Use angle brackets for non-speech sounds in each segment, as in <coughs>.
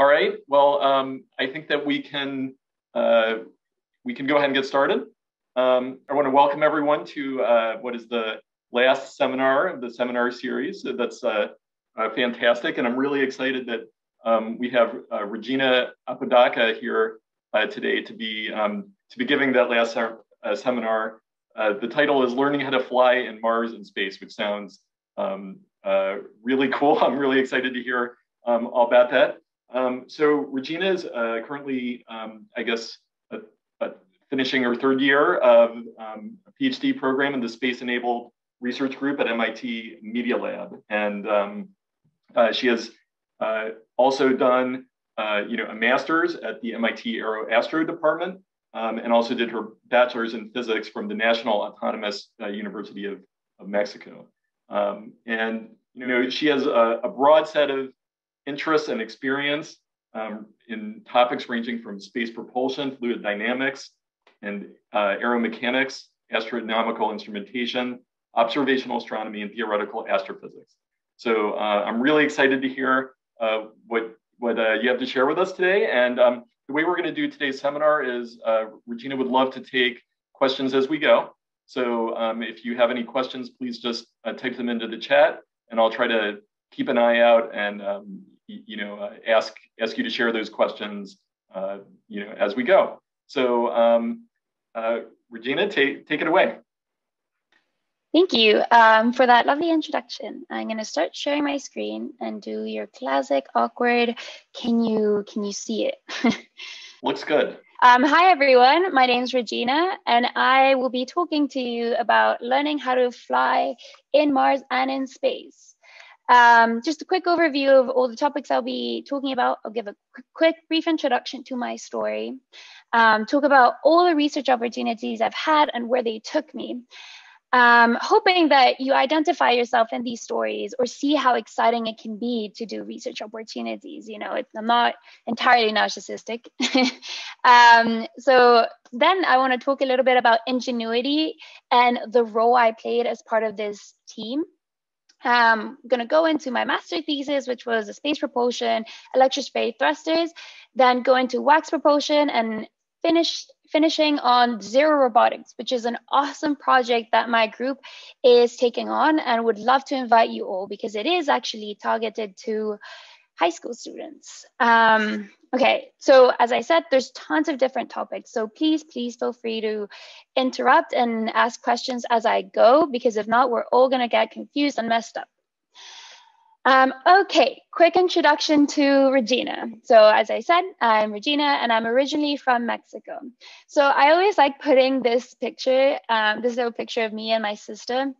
All right. Well, um, I think that we can uh, we can go ahead and get started. Um, I want to welcome everyone to uh, what is the last seminar of the seminar series. That's uh, uh fantastic, and I'm really excited that um, we have uh, Regina Apodaca here uh, today to be um, to be giving that last seminar. the title is "Learning How to Fly in Mars and Space," which sounds um, really cool. <laughs> I'm really excited to hear um, all about that. Um, so Regina is uh, currently, um, I guess, uh, uh, finishing her third year of um, a PhD program in the Space-Enabled Research Group at MIT Media Lab, and um, uh, she has uh, also done, uh, you know, a master's at the MIT Aero Astro Department, um, and also did her bachelor's in physics from the National Autonomous University of, of Mexico. Um, and you know, she has a, a broad set of interests and experience um, in topics ranging from space propulsion, fluid dynamics, and uh, aeromechanics, astronomical instrumentation, observational astronomy, and theoretical astrophysics. So uh, I'm really excited to hear uh, what, what uh, you have to share with us today. And um, the way we're going to do today's seminar is uh, Regina would love to take questions as we go. So um, if you have any questions, please just uh, type them into the chat, and I'll try to keep an eye out and um, you know, uh, ask ask you to share those questions, uh, you know, as we go. So, um, uh, Regina, take take it away. Thank you um, for that lovely introduction. I'm going to start sharing my screen and do your classic awkward. Can you can you see it? <laughs> Looks good. Um, hi everyone, my name is Regina, and I will be talking to you about learning how to fly in Mars and in space. Um, just a quick overview of all the topics I'll be talking about. I'll give a quick, brief introduction to my story, um, talk about all the research opportunities I've had and where they took me. Um, hoping that you identify yourself in these stories or see how exciting it can be to do research opportunities. You know, I'm not entirely narcissistic. <laughs> um, so then I want to talk a little bit about ingenuity and the role I played as part of this team. Um, I'm going to go into my master thesis, which was a space propulsion, electrospray thrusters, then go into wax propulsion and finish finishing on zero robotics, which is an awesome project that my group is taking on and would love to invite you all because it is actually targeted to high school students. Um, Okay, so as I said, there's tons of different topics. So please, please feel free to interrupt and ask questions as I go, because if not, we're all gonna get confused and messed up. Um, okay, quick introduction to Regina. So as I said, I'm Regina and I'm originally from Mexico. So I always like putting this picture, um, this little picture of me and my sister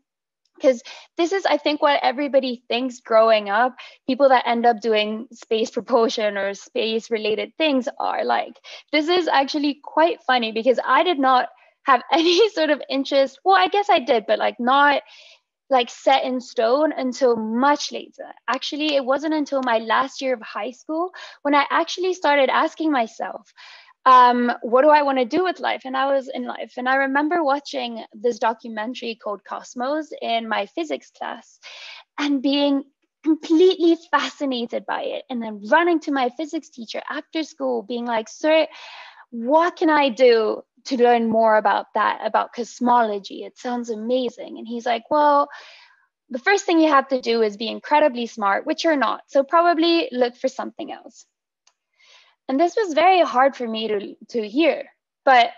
because this is i think what everybody thinks growing up people that end up doing space <laughs> propulsion or space related things are like this is actually quite funny because i did not have <laughs> any sort of interest well i guess i did but like not like set in stone until much later. Actually, it wasn't until my last year of high school when I actually started asking myself, um, what do I want to do with life? And I was in life. And I remember watching this documentary called Cosmos in my physics class and being completely fascinated by it. And then running to my physics teacher after school, being like, Sir, what can I do to learn more about that, about cosmology? It sounds amazing. And he's like, Well, the first thing you have to do is be incredibly smart, which you're not. So probably look for something else. And this was very hard for me to, to hear. But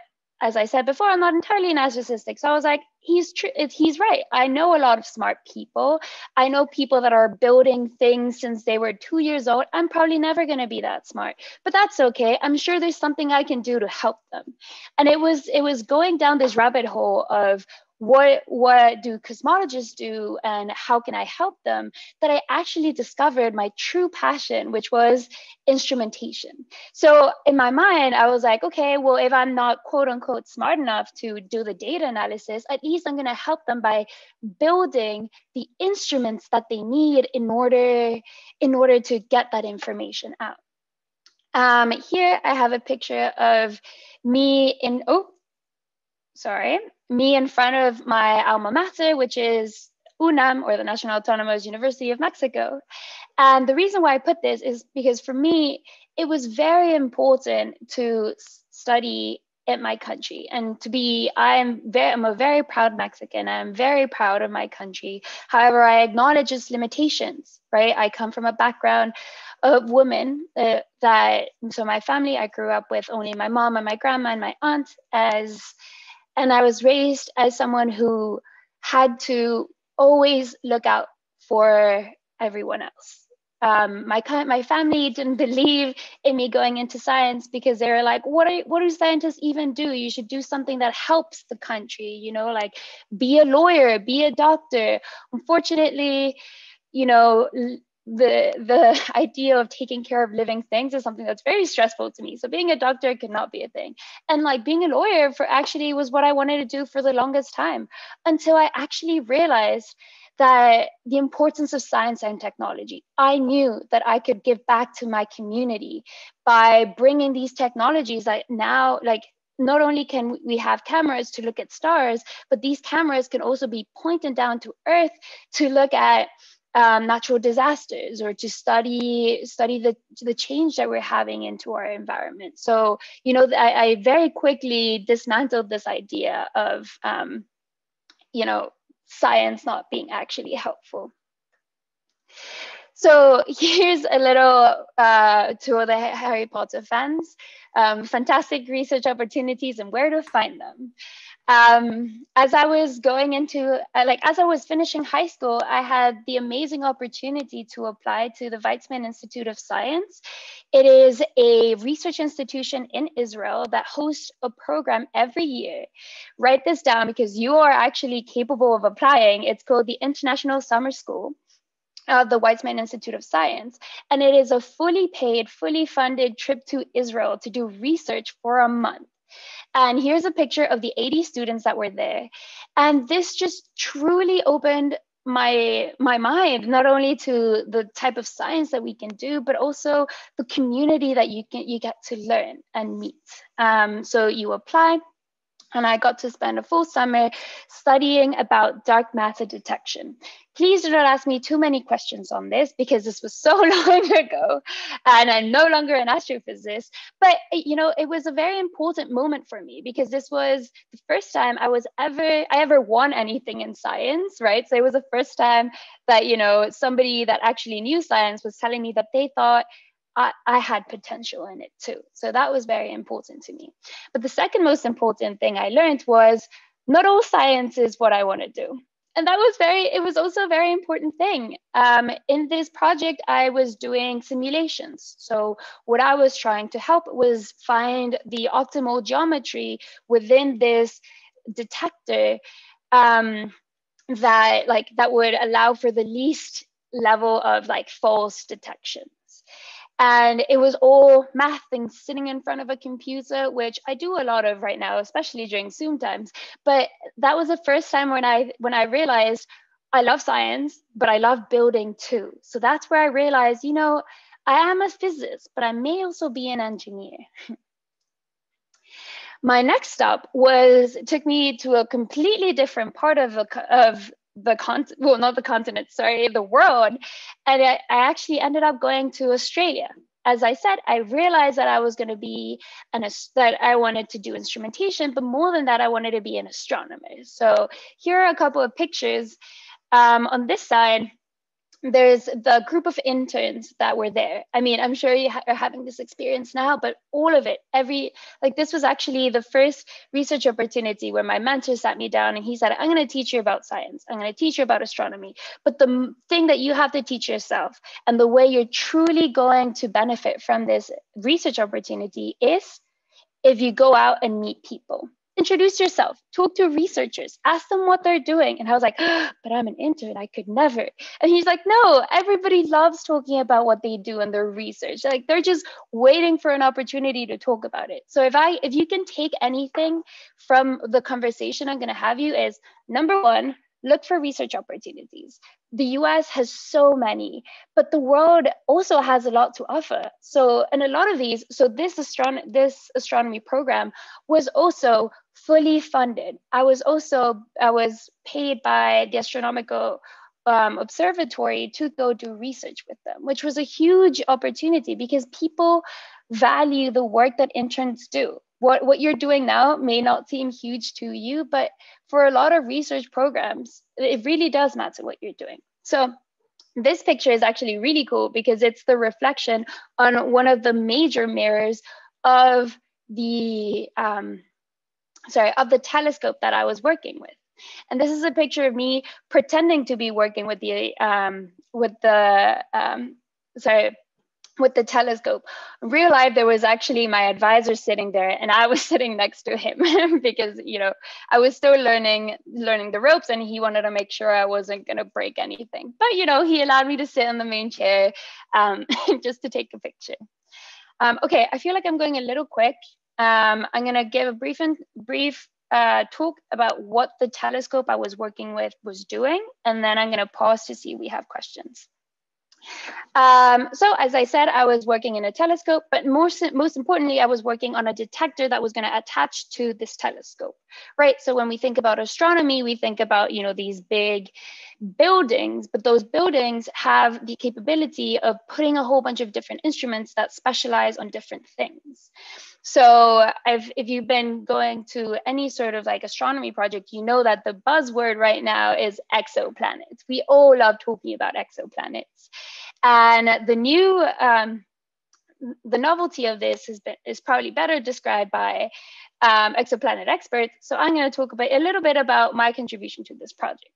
as I said before, I'm not entirely narcissistic. So I was like, he's true. He's right. I know a lot of smart people. I know people that are building things since they were two years old. I'm probably never going to be that smart, but that's okay. I'm sure there's something I can do to help them. And it was it was going down this rabbit hole of what what do cosmologists do and how can i help them that i actually discovered my true passion which was instrumentation. So in my mind i was like okay well if i'm not quote unquote smart enough to do the data analysis at least i'm going to help them by building the instruments that they need in order in order to get that information out. Um, here i have a picture of me in oh sorry me in front of my alma mater, which is UNAM, or the National Autonomous University of Mexico. And the reason why I put this is because for me, it was very important to study in my country. And to be i'm very i'm a very proud mexican. I'm very proud of my country. However i acknowledge its limitations right? I come from a background of women uh, that so my family i grew up with only my mom and my grandma and my aunt as and i was raised as someone who had to always look out for everyone else um, my my family didn't <laughs> believe in me going into science because they were like, what are what do scientists even do? You should do something that helps the country. You know, like be a lawyer, be a doctor. Unfortunately, you know. The the <laughs> idea of taking care of living things is something that's very stressful to me. So being a doctor could not be a thing. And like being a lawyer for actually was what I wanted to do for the longest time until I actually realized that the importance of science and technology. I knew that I could give back to my community by bringing these technologies that now, like, not only can we have cameras to look at stars, but these cameras can also be pointed down to Earth to look at um, natural disasters or to study study the the change that we're having into our environment. So you know, I, I very quickly dismantled this idea of um, you know science not being actually helpful. So <laughs> here's a little uh, to the Harry Potter fans, um, fantastic research opportunities and where to find them um, as I was going into, uh, like, as I was finishing high school, I had the amazing opportunity to apply to the Weizmann Institute of Science. It is a research institution in Israel that hosts a program every year. Write this down because you are actually capable of applying. It's called the International Summer School of the Weizmann Institute of Science. And it is a fully paid, fully funded trip to Israel to do research for a month. And here's a picture of the 80 students that were there. And this just truly opened my my mind not only to the type of science that we can do but also the community that you can you get to learn and meet um, so you apply and I got to spend a full summer studying about dark matter detection. Please do not ask me too many questions on this because this was so <laughs> long ago and I'm no longer an astrophysicist. But, you know, it was a very important moment for me because this was the first time I was ever, I ever won anything in science, right? So it was the first time that, you know, somebody that actually knew science was telling me that they thought I, I had potential in it too. So that was very important to me. But the second most important thing I learned was not all science is what I want to do. And that was very, it was also a very important thing. Um, in this project, I was doing simulations. So, what I was trying to help was find the optimal geometry within this detector um, that like that would allow for the least level of like false detection and it was all math things sitting in front of a computer which i do a lot of right now especially during zoom times. But that was the first time when i when i realized i love science but i love building too. So that's where i realized you know i am a physicist but i may also be an engineer. <laughs> My next stop was took me to a completely different part of, a, of the continent, well, not the continent, sorry, the world. And I, I actually ended up going to Australia. As I said, I realized that I was going to be an that I wanted to do instrumentation, but more than that, I wanted to be an astronomer. So here are a couple of pictures. Um, on this side, there's the group of interns that were there. I mean, I'm sure you ha- are having this experience now, but all of it, every, like, this was actually the first research opportunity where my mentor sat me down and he said, I'm going to teach you about science. I'm going to teach you about astronomy. But the m- thing that you have to teach yourself and the way you're truly going to benefit from this research opportunity is if you go out and meet people introduce yourself, talk to researchers, ask them what they're doing. And I was like, oh, <gasps> but I'm an intern, I could never. And he's like, no, everybody loves talking about what they do and their research. Like they're just waiting for an opportunity to talk about it. So if I if you can take anything from the conversation I'm gonna have you is number one, look for research opportunities. The US has so many, but the world also has a lot to offer. So, and a lot of these, so this, astron- this astronomy program was also fully funded. I was also I was paid by the astronomical um, observatory to go do research with them, which was a huge opportunity because people value the work that interns do. What, what you're doing now may not seem huge to you, but for a lot of research programs, it really does matter what you're doing. So this picture is actually really cool because it's the reflection on one of the major mirrors of the um, sorry of the telescope that I was working with. And this is a picture of me pretending to be working with the um, with the um, sorry with the telescope. In real life, there was actually my advisor sitting there, and I was <laughs> sitting next to him <laughs> because you know I was still learning learning the ropes, and he wanted to make sure I wasn't going to break anything. But you know, he allowed me to sit in the main chair um, <laughs> just to take a picture. Um, okay, I feel like I'm going a little quick. Um, I'm going to give a brief brief uh, talk about what the telescope I was working with was doing, and then I'm going to pause to see if we have questions. Um, so as I said, I was working in a telescope, but most, most importantly, I was working on a detector that was going to attach to this telescope, right? So when we think about astronomy, we think about, you know, these big buildings, but those buildings have the capability of putting a whole bunch of different instruments that specialize on different things. So I've, if you've been going to any sort of like astronomy project, you know that the buzzword right now is exoplanets. We all love talking about exoplanets. And the new, um, the novelty of this has been, is probably better described by um, exoplanet experts. So I'm going to talk about a little bit about my contribution to this project.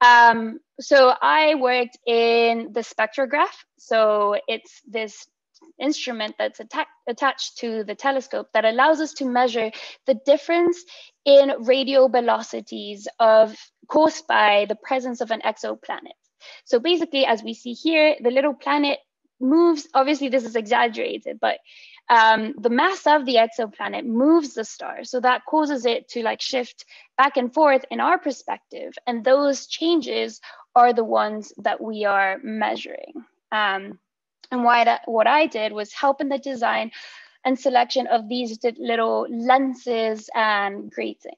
Um, so I worked in the spectrograph. So it's this instrument that's atta- attached to the telescope that allows us to measure the difference in radial velocities of caused by the presence of an exoplanet. So basically, as we see here, the little planet moves. Obviously, this is exaggerated, but um, the mass of the exoplanet moves the star. So that causes it to like shift back and forth in our perspective. And those changes are the ones that we are measuring. Um, and why what I did was help in the design and selection of these little lenses and gratings.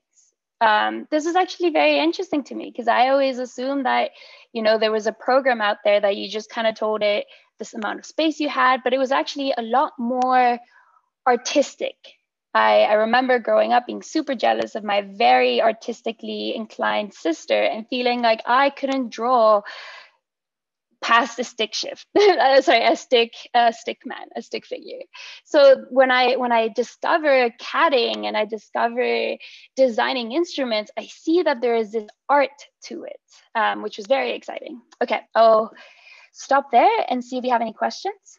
Um, this is actually very interesting to me because I always assumed that, you know, there was a program out there that you just kind of told it this amount of space you had, but it was actually a lot more artistic. I, I remember growing up being super jealous of my very artistically inclined sister and feeling like I couldn't draw past a stick shift. <laughs> Uh, sorry a stick a stick man a stick figure. So when i when i discover CADing and i discover designing instruments i see that there is this art to it um, which was very exciting. Okay i'll stop there and see if you have any questions.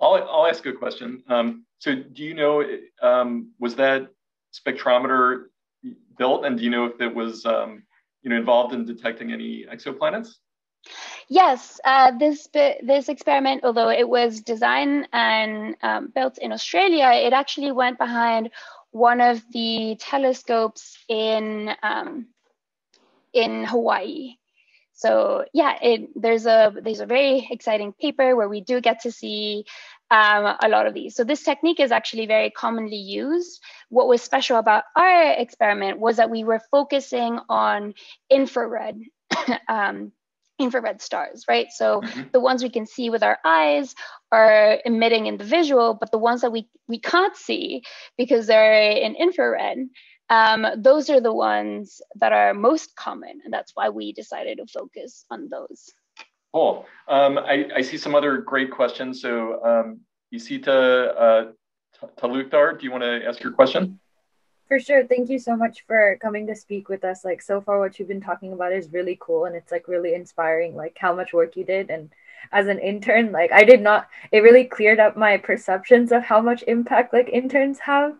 I'll, I'll ask a question. Um, so do you know um, was that spectrometer built? And do you know if it was um, you know involved in detecting any exoplanets Yes, uh, this this experiment, although it was designed and um, built in Australia, it actually went behind one of the telescopes in um, in Hawaii. So yeah, it, there's a there's a very exciting paper where we do get to see um, a lot of these. So this technique is actually very commonly used. What was special about our experiment was that we were focusing on infrared. <coughs> um, infrared stars, right? So mm-hmm. the ones we can see with our eyes are emitting in the visual, but the ones that we, we can't see because they're in infrared, um, those are the ones that are most common. And that's why we decided to focus on those. Cool. Um, I, I, see some other great questions. So um, Isita uh, Talukdar, do you want to ask your question? For sure. Thank you so much for coming to speak with us. Like so far what you've been talking about is really cool and it's like really inspiring like how much work you did and as an intern like I did not it really cleared up my perceptions of how much impact like interns have.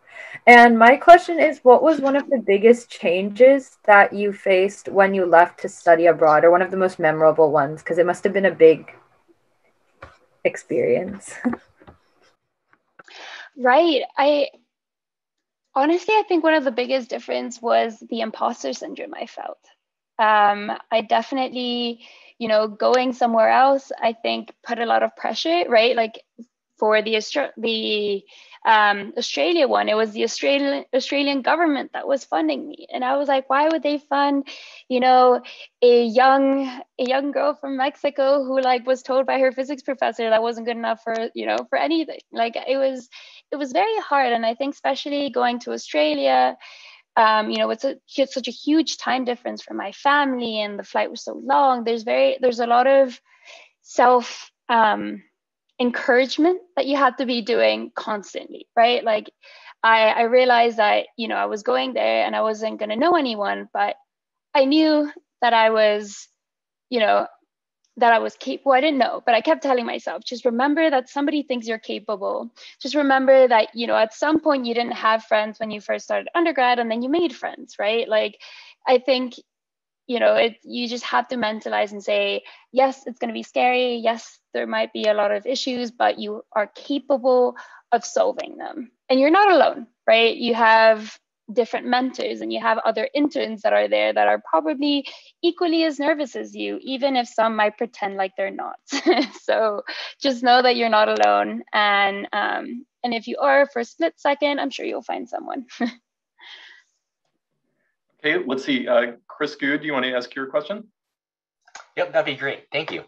And my question is what was one of the biggest changes that you faced when you left to study abroad or one of the most memorable ones because it must have been a big experience. <laughs> right. I honestly, I think one of the biggest difference was the imposter syndrome I felt. Um, I definitely, you know, going somewhere else, I think put a lot of pressure, right? Like for the the um, Australia one, it was the Australian Australian government that was funding me, and I was like, why would they fund, you know, a young a young girl from Mexico who like was told by her physics professor that wasn't good enough for you know for anything. Like it was it was very hard, and I think especially going to Australia. Um, you know, it's, a, it's such a huge time difference for my family, and the flight was so long. There's very, there's a lot of self um, encouragement that you have to be doing constantly, right? Like I, I realized that, you know, I was going there and I wasn't going to know anyone, but I knew that I was, you know, that I was capable. I didn't know, but I kept telling myself, just remember that somebody thinks you're capable. Just remember that, you know, at some point you didn't have friends when you first started undergrad and then you made friends, right? Like, I think you know it you just have to mentalize and say yes it's going to be scary yes there might be a lot of issues but you are capable of solving them and you're not alone right you have different mentors and you have other interns that are there that are probably equally as nervous as you even if some might pretend like they're not <laughs> so just know that you're not alone and um, and if you are for a split second i'm sure you'll find someone <laughs> Okay, let's see. Uh, Chris Good, do you want to ask your question? Yep, that'd be great. Thank you.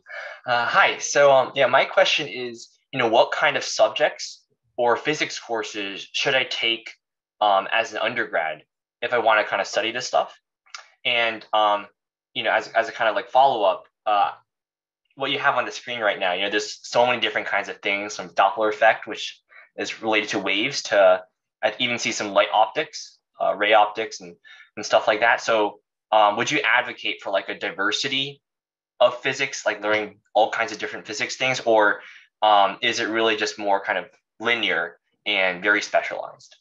Uh, hi. So, um, yeah, my question is, you know, what kind of subjects or physics courses should I take um, as an undergrad if I want to kind of study this stuff? And, um, you know, as, as a kind of like follow up, uh, what you have on the screen right now, you know, there's so many different kinds of things from Doppler effect, which is related to waves, to I even see some light optics, uh, ray optics, and and stuff like that. So, um, would you advocate for like a diversity of physics, like learning all kinds of different physics things, or um, is it really just more kind of linear and very specialized?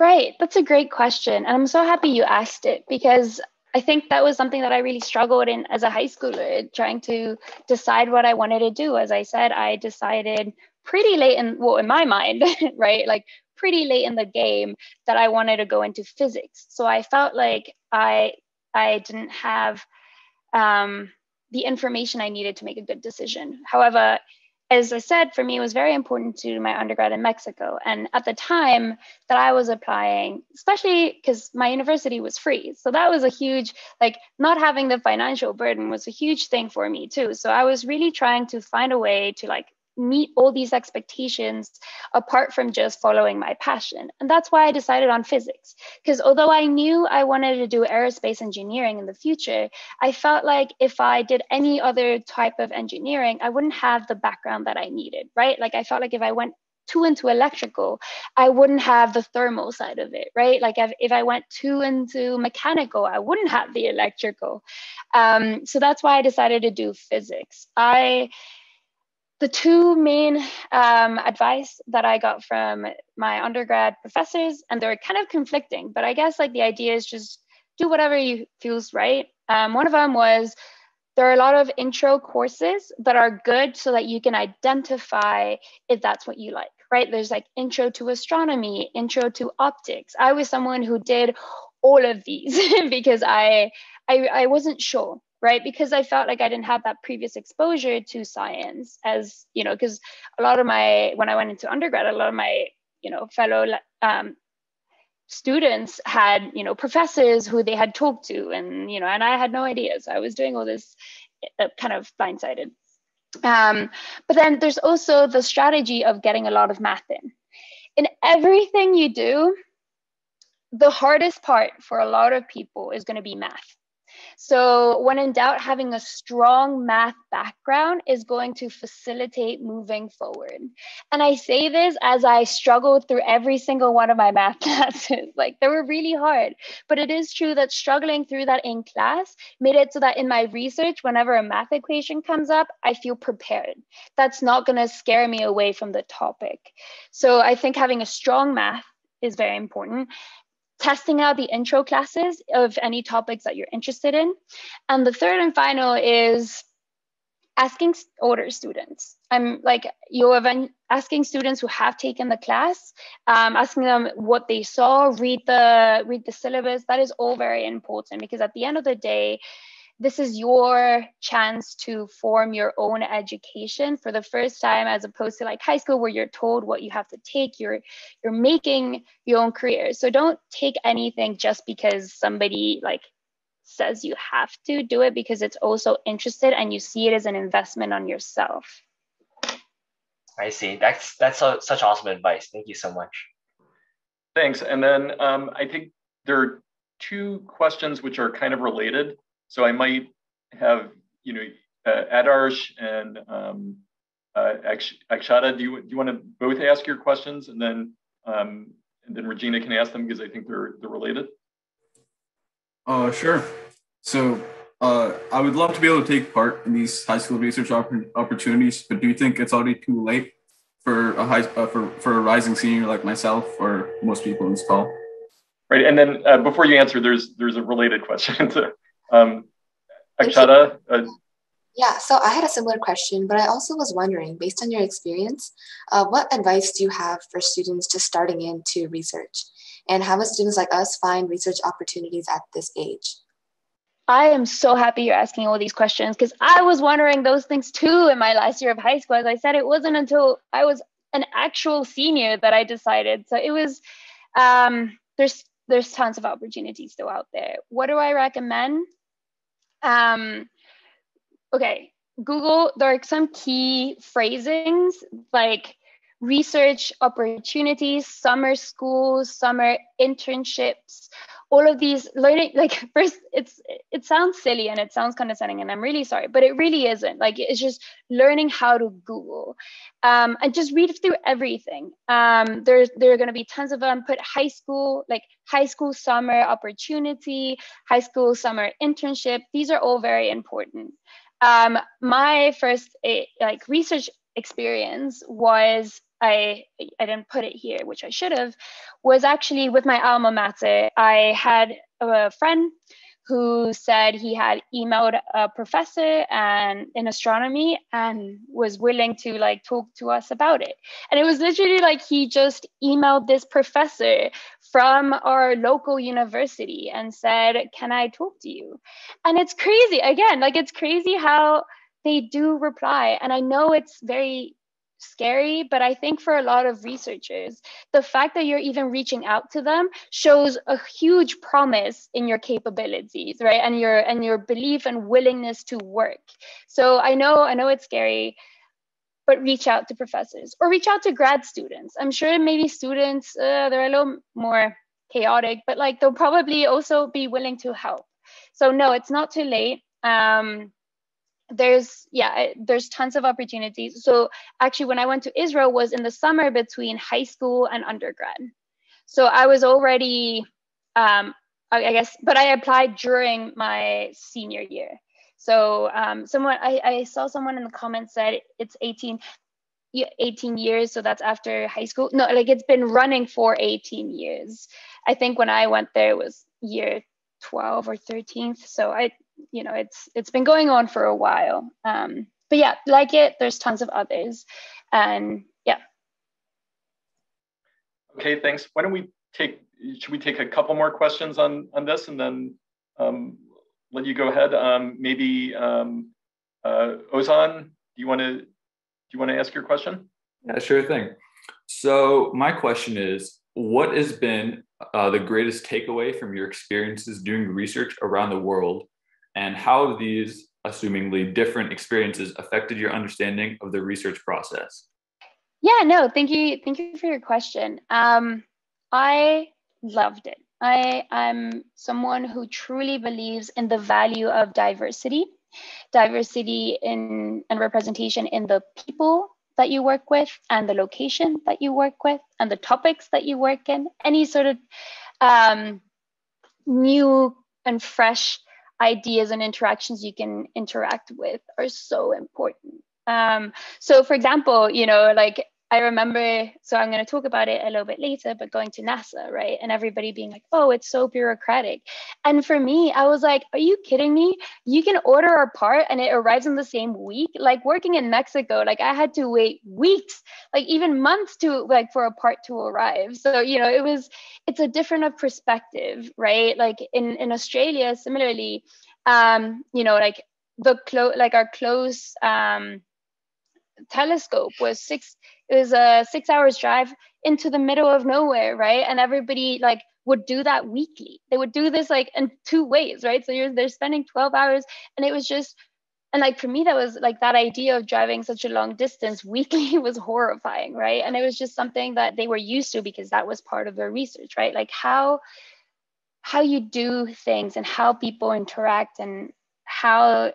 Right, that's a great question, and I'm so happy you asked it because I think that was something that I really struggled in as a high schooler, trying to decide what I wanted to do. As I said, I decided pretty late in well in my mind, <laughs> right? Like pretty late in the game that I wanted to go into physics. So I felt like I I didn't have um, the information I needed to make a good decision. However, as I said, for me, it was very important to do my undergrad in Mexico. And at the time that I was applying, especially because my university was free. So that was a huge, like, not having the financial burden was a huge thing for me, too. So I was really trying to find a way to, like, meet all these expectations apart from just following my passion. And that's why I decided on physics. Because although I knew I wanted to do aerospace engineering in the future, I felt like if I did any other type of engineering, I wouldn't have the background that I needed, right? Like I felt like if I went too into electrical, I wouldn't have the thermal side of it, right? Like if, if I went too into mechanical, I wouldn't have the electrical. Um, so that's why I decided to do physics. I the two main um, advice that I got from my undergrad professors, and they're kind of conflicting, but I guess like the idea is just do whatever you feels right. Um, one of them was there are a lot of intro courses that are good so that you can identify if that's what you like, right? There's like intro to astronomy, intro to optics. I was someone who did all of these <laughs> because I, I I wasn't sure right? Because i felt like i didn't have that previous exposure to science as you know because a lot of my when i went into undergrad a lot of my you know fellow um, students had you know professors who they had talked to and you know and i had no idea. So i was doing all this uh, kind of blindsided. Um, but then there's also the strategy of getting a lot of math in. In everything you do the hardest part for a lot of people is going to be math so, when in doubt, having a strong math background is going to facilitate moving forward. And I say this as I struggled through every single one of my math <laughs> classes. like, they were really hard. But it is true that struggling through that in class made it so that in my research, whenever a math equation comes up, I feel prepared. That's not going to scare me away from the topic. So, I think having a strong math is very important testing out the intro classes of any topics that you're interested in. And the third and final is asking older students. I'm like you're asking students who have taken the class, um, asking them what they saw, read the read the syllabus. That is all very important because at the end of the day, this is your chance to form your own education for the first time as opposed to like high school where you're told what you have to take you're you're making your own career. So don't take anything just because somebody like says you have to do it because it's also interested and you see it as an investment on yourself. I see. That's that's a, such awesome advice. Thank you so much. Thanks. And then um, i think there are two questions which are kind of related so I might have, you know, uh, Adarsh and um, uh, Akshata, do you, do you want to both ask your questions and then um, and then Regina can ask them because I think they're they're related? Uh, sure. So uh, I would love to be able to take part in these high school research opportunities, but do you think it's already too late for a high uh, for for a rising senior like myself or most people in this call? Right, and then uh, before you answer, there's there's a related question <laughs> um, Akshata? Uh, yeah, so I had a similar question, but I also was wondering, based on your experience, uh, what advice do you have for students just starting into research? And how would students like us find research opportunities at this age? I am so happy you're asking all these questions because I was wondering those things too in my last year of high school. As I said, it wasn't until I was an actual senior that I decided. So it was um, there's there's tons of opportunities still out there. What do I recommend? Um, okay, Google, there are some key phrasings like research opportunities, summer schools, summer internships, all of these learning <laughs> like first it's it sounds silly and it sounds condescending and i'm really sorry but it really isn't. Like it's just learning how to google um, and just read through everything. Um, there's there are going to be tons of them put high school like high school summer opportunity high school summer internship. These are all very important. Um, my first eh, like research experience was I I didn't put it here, which I should have, was actually with my alma mater. I had a friend who said he had emailed a professor and in astronomy and was willing to like talk to us about it. And it was literally like he just emailed this professor from our local university and said, "Can I talk to you?" And it's crazy again, like it's crazy how they do reply. And I know it's very scary but i think for a lot of researchers the fact that you're even reaching out to them shows a huge promise in your capabilities right? And your and your belief and willingness to work. So i know i know it's scary but reach out to professors or reach out to grad students. I'm sure maybe students uh, they're a little more chaotic but like they'll probably also be willing to help. So no it's not too late. Um, there's yeah there's tons of opportunities. So actually when i went to israel was in the summer between high school and undergrad. So i was already um, I, guess but i applied during my senior year. So um, someone I, I saw someone in the comments said it's 18 18 years so that's after high school. No like it's been running for 18 years. I think when i went there it was year 12 or 13th so i you know it's it's been going on for a while. Um, but yeah like it there's tons of others. And yeah. Okay thanks. Why don't we take should we take a couple more questions on on this and then um, let you go ahead? Um, maybe um, uh, ozan do you want to do you want to ask your question? Yeah sure thing. So my question is what has been uh, the greatest takeaway from your experiences doing research around the world and how these assumingly different experiences affected your understanding of the research process. Yeah no thank you thank you for your question. Um, i loved it. I i'm someone who truly believes in the value of diversity diversity in and representation in the people that you work with and the location that you work with and the topics that you work in. Any sort of um, new and fresh ideas and interactions you can interact with are so important. Um, so, for example, you know, like I remember, so I'm going to talk about it a little bit later, but going to NASA, right? And everybody being like, oh, it's so bureaucratic. And for me, I was like, are you kidding me? You can order a part and it arrives in the same week. Like working in Mexico, like I had to wait weeks, like even months to like for a part to arrive. So, you know, it was, it's a different of perspective, right? Like in, in Australia, similarly, um, you know, like the close, like our close um, telescope was six. It was a six hours drive into the middle of nowhere, right? And everybody like would do that weekly. They would do this like in two ways, right? So you're they're spending 12 hours, and it was just and like for me that was like that idea of driving such a long distance weekly <laughs> was horrifying right and it was just something that they were used to because that was part of their research right like how how you do things and how people interact and how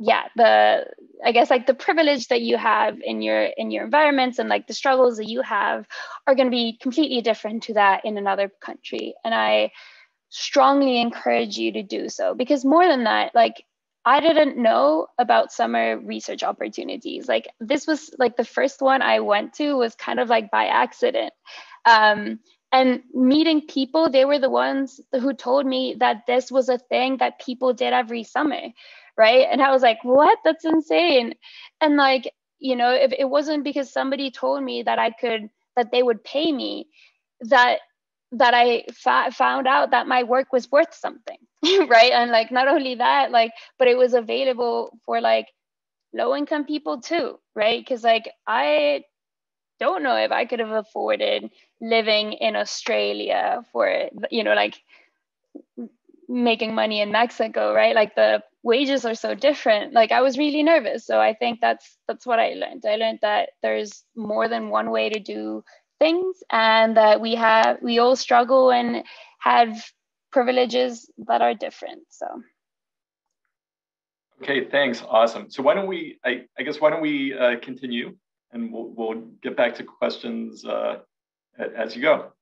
yeah the i guess like the privilege that you have in your in your environments and like the struggles that you have are going to be completely different to that in another country and i strongly encourage you to do so because more than that like I didn't know about summer research opportunities. Like this was like the first one I went to was kind of like by accident. Um, and meeting people, they were the ones who told me that this was a thing that people did every summer, right? And I was like, what? That's insane. And like, you know, if it wasn't because somebody told me that I could, that they would pay me, that that I fa- found out that my work was worth something, <laughs> right? And like not only that, like, but it was available for like low income people too, right? Because like I don't know if I could have afforded living in Australia for you know like making money in Mexico, right? Like the wages are so different. Like I was really nervous, so I think that's that's what I learned. I learned that there's more than one way to do things and that we have we all struggle and have privileges that are different. So. Okay thanks. Awesome. So why don't we i, I guess why don't we uh, continue and we'll, we'll get back to questions uh, as you go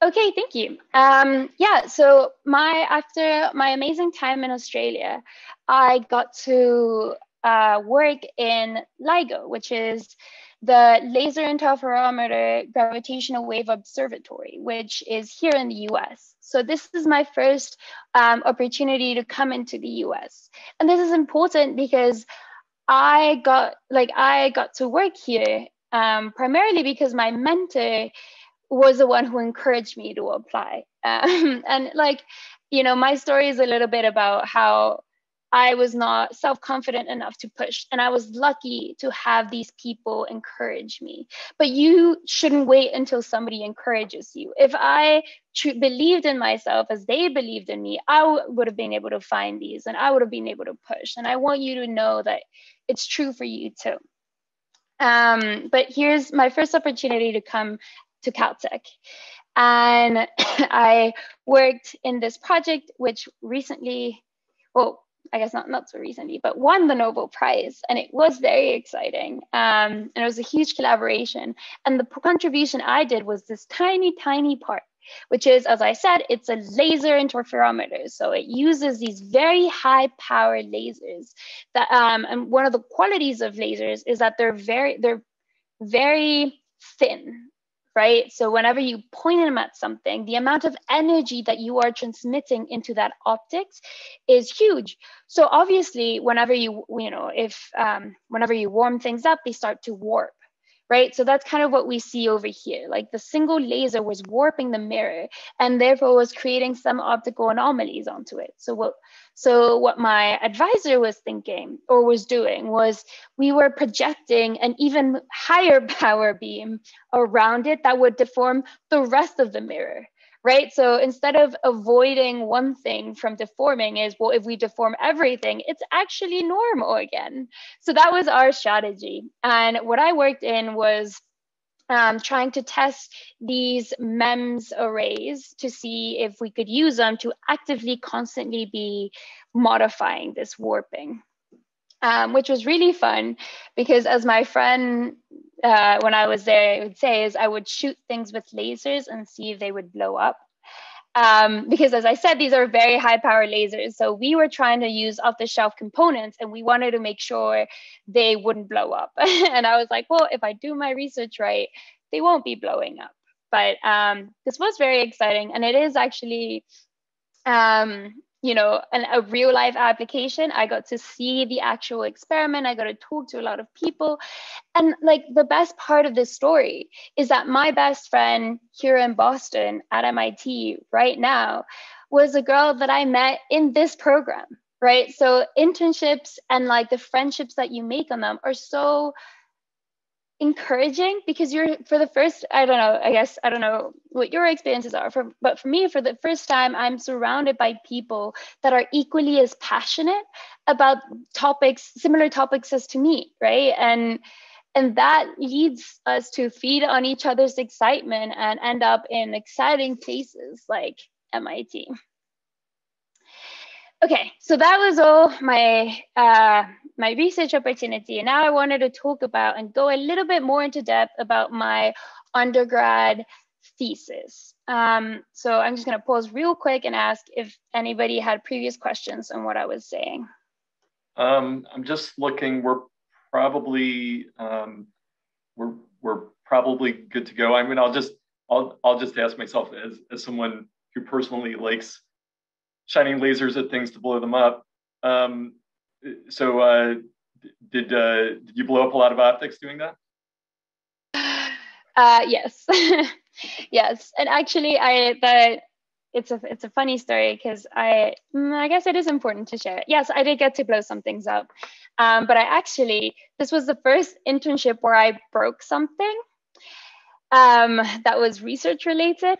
Okay, thank you. Um, yeah, so my after my amazing time in Australia, I got to uh, work in LIGO, which is the Laser Interferometer Gravitational Wave Observatory, which is here in the US. So this is my first um, opportunity to come into the US. And this is important because I got like I got to work here um, primarily because my mentor was the one who encouraged me to apply. Um, <laughs> and like, you know, my story is a little bit about how I was not self confident enough to push. And I was lucky to have these people encourage me. But you shouldn't wait until somebody encourages you. If I tr- believed in myself as they believed in me, I w- would have been able to find these and I would have been able to push. And I want you to know that it's true for you too. Um, but here's my first opportunity to come to Caltech. And <coughs> I worked in this project, which recently, well, I guess not not so recently, but won the Nobel Prize, and it was very exciting. Um, and it was a huge collaboration. And the contribution I did was this tiny, tiny part, which is, as I said, it's a laser interferometer. So it uses these very high power lasers. That um, and one of the qualities of lasers is that they're very they're very thin right? So whenever you point them at something, the amount of energy that you are transmitting into that optics is huge. So obviously, whenever you, you know, if um, whenever you warm things up, they start to warp right? So that's kind of what we see over here. Like the single laser was warping the mirror and therefore was creating some optical anomalies onto it. So what so what my advisor was thinking or was doing was we were projecting an even higher <laughs> power beam around it that would deform the rest of the mirror right? So instead of avoiding one thing from deforming is, well, if we deform everything, it's actually normal again. So that was our strategy. And what I worked in was um, trying to test these MEMS arrays to see if we could use them to actively constantly be modifying this warping. Um, which was really fun because as my friend uh, when I was there, I would say is I would shoot things with lasers and see if they would blow up. Um, because as I said, these are very high power lasers. So we were trying to use off the shelf components and we wanted to make sure they wouldn't blow up. <laughs> and I was like, well, if I do my research right, they won't be blowing up. But um, this was very exciting. And it is actually um, you know an, a real life application. I got to see the actual experiment. I got to talk to a lot of people. And like the best part of this story is that my best friend here in boston at mit right now was a girl that I met in this program, right? So internships and like the friendships that you make on them are so encouraging because you're for the first i don't know i guess i don't know what your experiences are for but for me for the first time i'm surrounded by people that are equally as passionate about topics similar topics as to me right? And and that leads us to feed on each other's excitement and end up in exciting places like mit okay so that was all my uh, my research opportunity. And now i wanted to talk about and go a little bit more into depth about my undergrad thesis. Um, so i'm just going to pause real quick and ask if anybody had previous questions on what i was saying. Um, i'm just looking. We're probably um, we're we're probably good to go. I mean i'll just i'll i'll just ask myself as, as someone who personally likes shining lasers at things to blow them up. Um, so uh, did uh, did you blow up a lot of optics doing that? Uh, yes, <laughs> yes, and actually, I that it's a it's a funny story because I mm, I guess it is important to share. Yes, I did get to blow some things up, um, but I actually this was the first internship where I broke something um, that was research related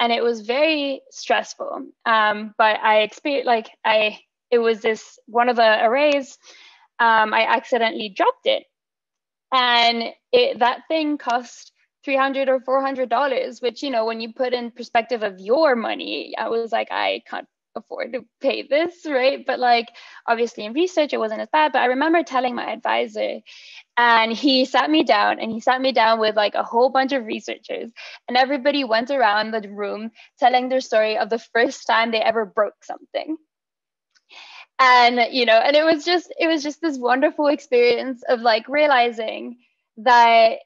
and it was very stressful. Um, but I experienced like I it was this one of the arrays. Um, I accidentally dropped it, and it that thing cost three hundred or four hundred dollars. Which you know, when you put in perspective of your money, I was like, I can't afford to pay this, right? But like obviously in research, it wasn't as bad. But I remember telling my advisor, and he sat me down and he sat me down with like a whole bunch of researchers, and everybody went around the room telling their story of the first time they ever broke something. And you know, and it was just it was just this wonderful experience of like realizing that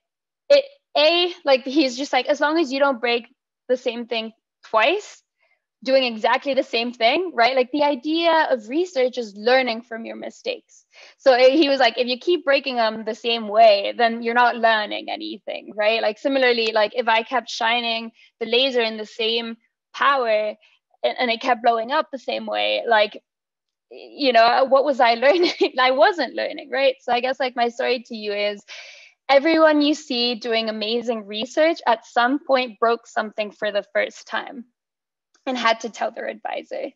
it a like he's just like as long as you don't break the same thing twice doing exactly the same thing, right? Like the idea of research is learning from your mistakes. So eh, he was like, if you keep breaking them the same way, then you're not learning anything, right? Like similarly, like if I kept shining the laser in the same power and, and it kept blowing up the same way, like you know what was i <laughs> learning i wasn't learning right so i guess like my story to you is everyone you see doing amazing research at some point broke something for the first time and had to tell their advisor.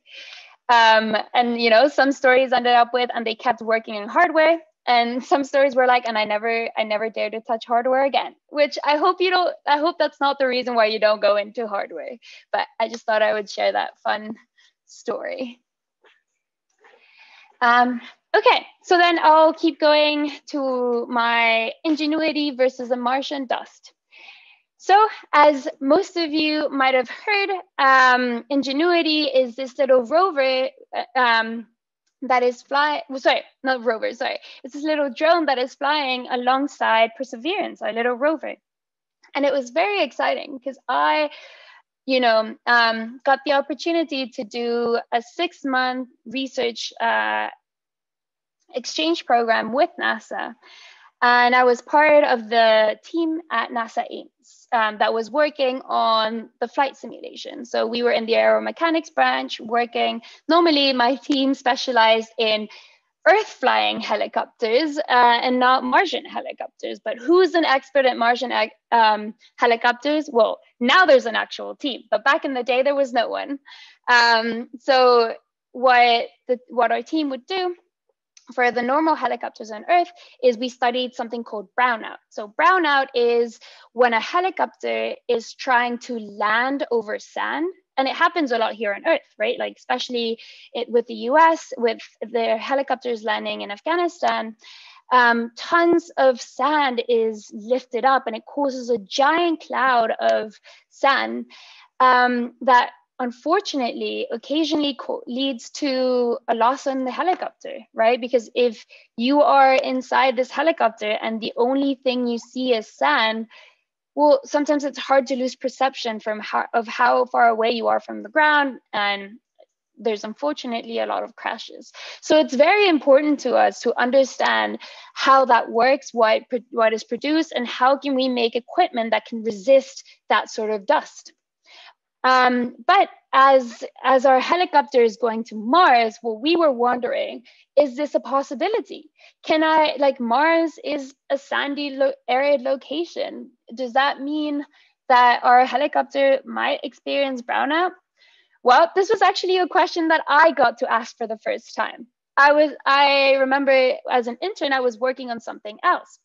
Um, and you know, some stories ended up with, and they kept working in hardware. And some stories were like, and I never, I never dared to touch hardware again. Which I hope you don't. I hope that's not the reason why you don't go into hardware. But I just thought I would share that fun story. Um, okay, so then I'll keep going to my ingenuity versus a Martian dust. So, as most of you might have heard, um, Ingenuity is this little rover uh, um, that is flying. Sorry, not rover. Sorry, it's this little drone that is flying alongside Perseverance, our little rover, and it was very exciting because I, you know, um, got the opportunity to do a six-month research uh, exchange program with NASA, and I was part of the team at NASA Ames um, that was working on the flight simulation. So we were in the aeromechanics branch working. Normally, my team specialized in Earth flying helicopters uh, and not Martian helicopters. But who's an expert at Martian um, helicopters? Well, now there's an actual team, but back in the day, there was no one. Um, so what the, what our team would do for the normal helicopters on Earth is we studied something called brownout. So brownout is when a helicopter is trying to land over sand. And it happens a lot here on Earth, right? Like especially it, with the US, with their helicopters landing in Afghanistan, um, tons of sand is lifted up and it causes a giant cloud of sand um, that unfortunately occasionally co- leads to a loss on the helicopter right? Because if you are inside this helicopter and the only thing you see is sand well sometimes it's hard to lose perception from how, of how far away you are from the ground and there's unfortunately a lot of crashes. So it's very important to us to understand how that works what what is produced and how can we make equipment that can resist that sort of dust Um, but as as our helicopter is going to Mars, what we were wondering is this a possibility? Can I like Mars is a sandy lo- arid location? Does that mean that our helicopter might experience brownout? Well, this was actually a question that I got to ask for the first time. I was I remember as an intern I was working on something else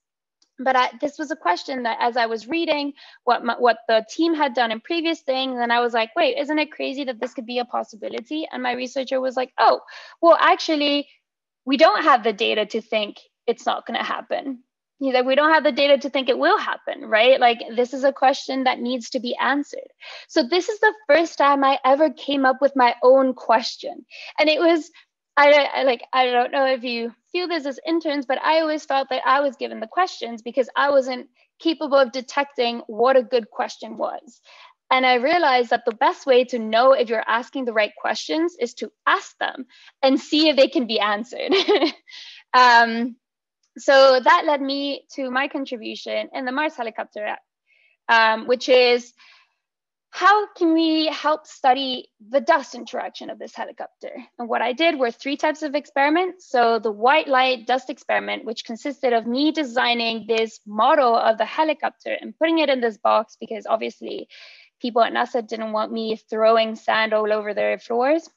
but I, this was a question that as I was reading what my, what the team had done in previous things, and I was like, wait, isn't it crazy that this could be a possibility? And my researcher was like, oh, well, actually, we don't have the data to think it's not going to happen. He's like, we don't have the data to think it will happen, right? Like, this is a question that needs to be answered. So, this is the first time I ever came up with my own question. And it was I, I, like I don't know if you feel this as interns, but I always felt that I was given the questions because I wasn't capable of detecting what a good question was. And I realized that the best way to know if you're asking the right questions is to ask them and see if they can be answered. <laughs> um, so that led me to my contribution in the Mars helicopter, um, which is how can we help study the dust interaction of this helicopter? And what I did were three types of experiments. So the white light dust experiment, which consisted of me designing this model of the helicopter and putting it in this box because obviously people at NASA didn't want me throwing sand all over their floors.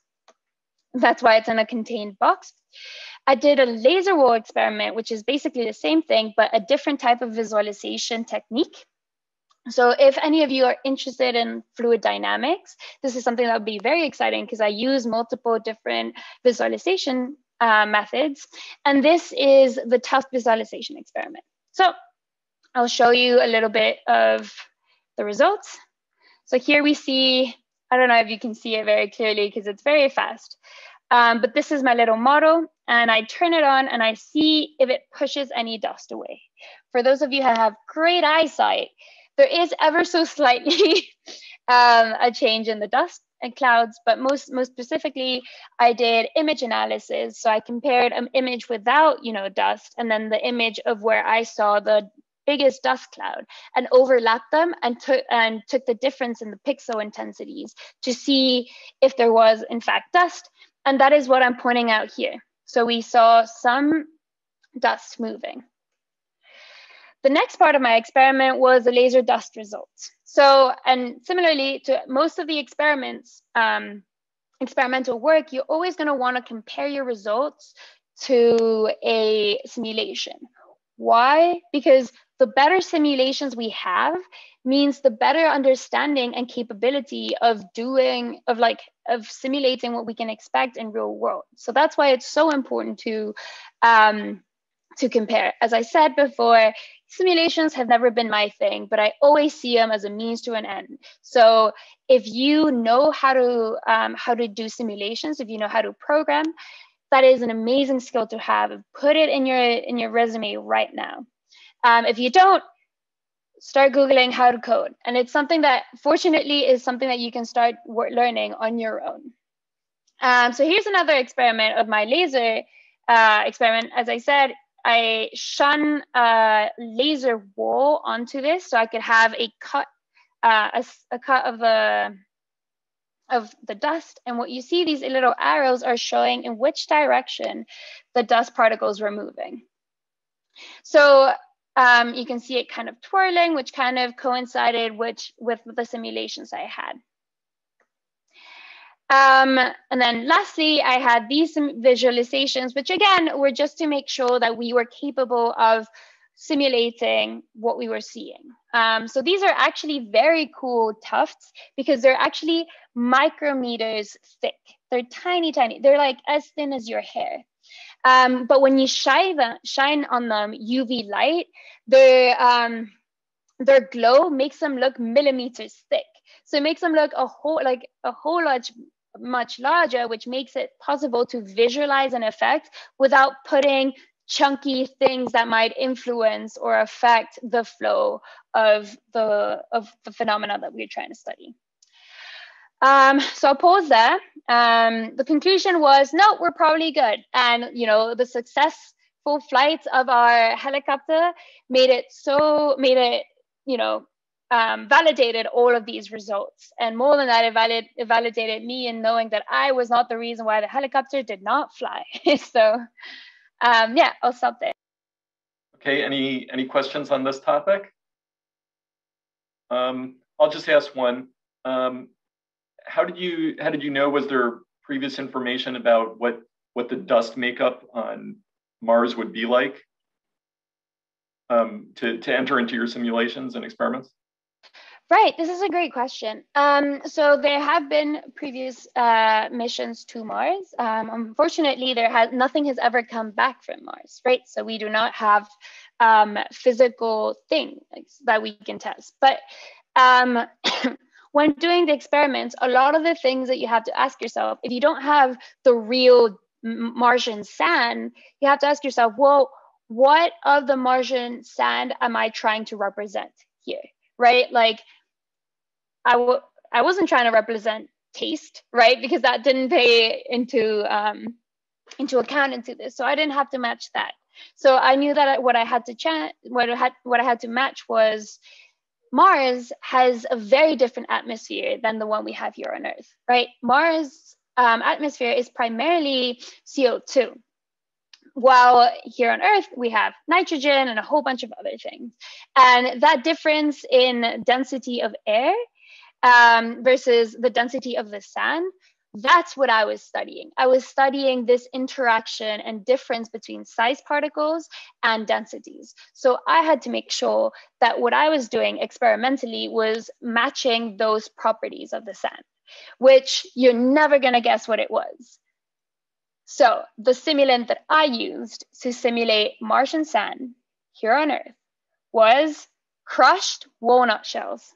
That's why it's in a contained box. I did a laser wall experiment, which is basically the same thing, but a different type of visualization technique. So if any of you are interested in fluid dynamics, this is something that would be very exciting because I use multiple different visualization uh, methods. And this is the Tuft visualization experiment. So I'll show you a little bit of the results. So here we see, I don't know if you can see it very clearly because it's very fast. Um, but this is my little model and I turn it on and I see if it pushes any dust away. For those of you who have great eyesight, there is ever so slightly <laughs> um, a change in the dust and clouds, but most most specifically, I did image analysis. So I compared an image without, you know, dust, and then the image of where I saw the biggest dust cloud, and overlapped them and took and took the difference in the pixel intensities to see if there was in fact dust. And that is what I'm pointing out here. So we saw some dust moving. The next part of my experiment was the laser dust results. So, and similarly to most of the experiments, um, experimental work, you're always going to want to compare your results to a simulation. Why? Because the better simulations we have means the better understanding and capability of doing of like of simulating what we can expect in real world so that's why it's so important to um, to compare as i said before simulations have never been my thing, but I always see them as a means to an end. So if you know how to um, how to do simulations, if you know how to program, that is an amazing skill to have. Put it in your in your resume right now. Um, if you don't, start googling how to code, and it's something that fortunately is something that you can start learning on your own. Um, so here's another experiment of my laser uh, experiment. As I said, I shun a laser wall onto this so I could have a cut, uh, a, a cut of the of the dust. And what you see, these little arrows are showing in which direction the dust particles were moving. So um, you can see it kind of twirling, which kind of coincided which, with the simulations I had. Um, and then lastly, I had these visualizations, which again were just to make sure that we were capable of simulating what we were seeing. Um, so these are actually very cool tufts because they're actually micrometers thick. They're tiny, tiny. They're like as thin as your hair. Um, but when you shine, them, shine on them UV light, their, um, their glow makes them look millimeters thick. So it makes them look a whole like a whole lot much larger, which makes it possible to visualize an effect without putting chunky things that might influence or affect the flow of the of the phenomena that we're trying to study. Um, so I'll pause there. Um, the conclusion was no, we're probably good, and you know the successful flights of our helicopter made it so made it you know um, validated all of these results. And more than that, it, valid, it validated me in knowing that I was not the reason why the helicopter did not fly. <laughs> so, um, yeah, I'll stop there. Okay, any any questions on this topic? Um, I'll just ask one. Um, how did you how did you know? Was there previous information about what what the dust makeup on Mars would be like um, to to enter into your simulations and experiments? Right, this is a great question. Um, so there have been previous uh, missions to Mars. Um, unfortunately, there has nothing has ever come back from Mars, right? So we do not have um, physical things that we can test. But um, <coughs> when doing the experiments, a lot of the things that you have to ask yourself, if you don't have the real Martian sand, you have to ask yourself, well, what of the Martian sand am I trying to represent here? Right? Like I w- I wasn't trying to represent taste, right? Because that didn't pay into um, into account into this, so I didn't have to match that. So I knew that what I had to chat, what I had, what I had to match was Mars has a very different atmosphere than the one we have here on Earth, right? Mars um, atmosphere is primarily CO2, while here on Earth we have nitrogen and a whole bunch of other things. And that difference in density of air um, versus the density of the sand that's what I was studying. I was studying this interaction and difference between size particles and densities. So I had to make sure that what I was doing experimentally was matching those properties of the sand, which you're never going to guess what it was. So the simulant that I used to simulate Martian sand here on Earth was crushed walnut shells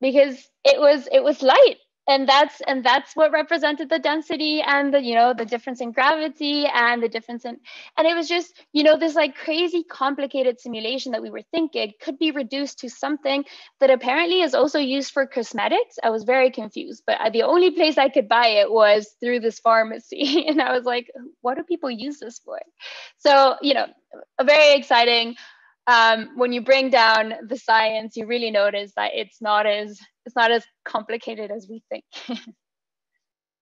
because it was it was light. And that's and that's what represented the density and the you know the difference in gravity and the difference in and it was just you know this like crazy complicated simulation that we were thinking could be reduced to something that apparently is also used for cosmetics. I was very confused but the only place i could buy it was through this pharmacy. <laughs> And i was like what do people use this for? So you know a very exciting um, when you bring down the science, you really notice that it's not as it's not as complicated as we think. <laughs>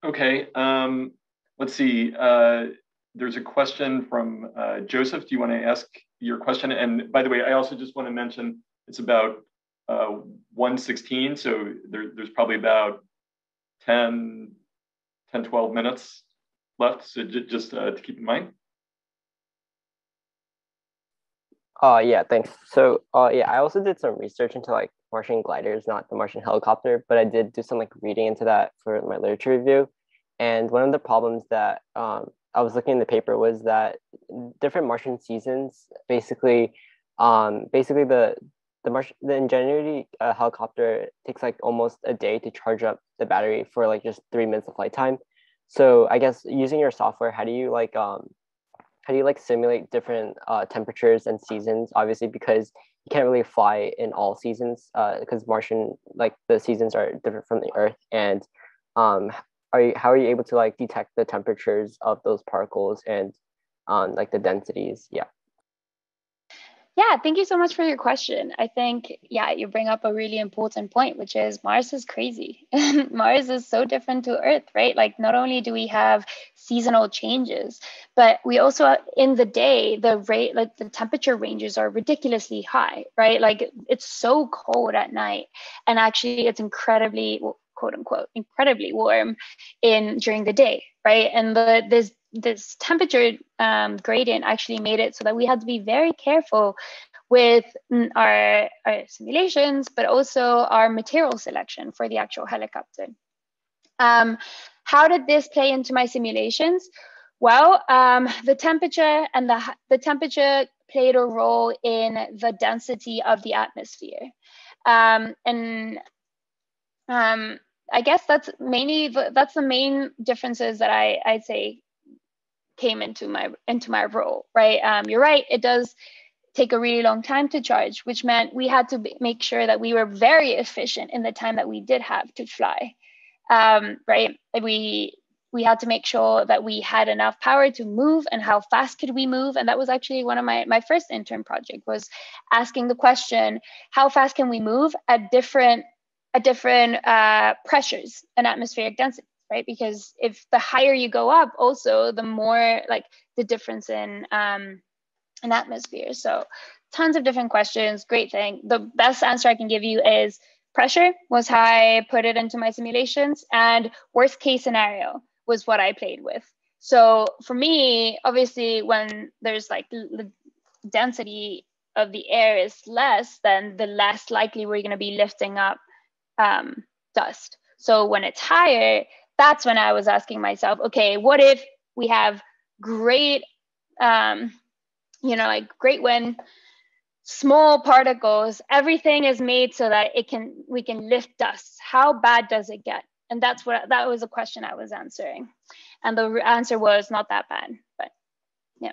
okay, um, let's see. Uh, there's a question from uh, Joseph. Do you want to ask your question? And by the way, I also just want to mention it's about uh, 116, so there, there's probably about 10, 10, 12 minutes left. So just uh, to keep in mind. Uh, yeah, thanks. So, uh, yeah, I also did some research into like Martian gliders, not the Martian helicopter, but I did do some like reading into that for my literature review. And one of the problems that um, I was looking in the paper was that different Martian seasons, basically, um, basically the the Martian the Ingenuity uh, helicopter takes like almost a day to charge up the battery for like just three minutes of flight time. So I guess using your software, how do you like um, how do you like simulate different uh, temperatures and seasons? Obviously, because you can't really fly in all seasons because uh, Martian like the seasons are different from the Earth. And um, are you how are you able to like detect the temperatures of those particles and um, like the densities? Yeah. Yeah, thank you so much for your question. I think, yeah, you bring up a really important point, which is Mars is crazy. <laughs> Mars is so different to Earth, right? Like, not only do we have seasonal changes, but we also, in the day, the rate, like the temperature ranges are ridiculously high, right? Like, it's so cold at night. And actually, it's incredibly, quote unquote, incredibly warm in during the day, right? And the, this this temperature um, gradient actually made it so that we had to be very careful with our, our simulations, but also our material selection for the actual helicopter. Um, how did this play into my simulations? Well, um, the temperature and the, the temperature played a role in the density of the atmosphere. Um, and um, I guess that's mainly the, that's the main differences that I, I'd say came into my into my role right? Um, you're right it does take a really long time to charge which meant we had to make sure that we were very efficient in the time that we did have to fly. Um, right? We we had to make sure that we had enough power to move and how fast could we move. And that was actually one of my my first intern project was asking the question how fast can we move at different at different uh, pressures and atmospheric densities right because if the higher you go up also the more like the difference in um in atmosphere so tons of different questions great thing the best answer i can give you is pressure was how i put it into my simulations and worst case scenario was what I played with. So for me, obviously, when there's like the density of the air is less, then the less likely we're going to be lifting up um, dust. So when it's higher, that's when I was asking myself, okay, what if we have great, um, you know, like great wind, small particles, everything is made so that it can we can lift dust. How bad does it get? and that's what that was a question I was answering, and the answer was not that bad, but yeah.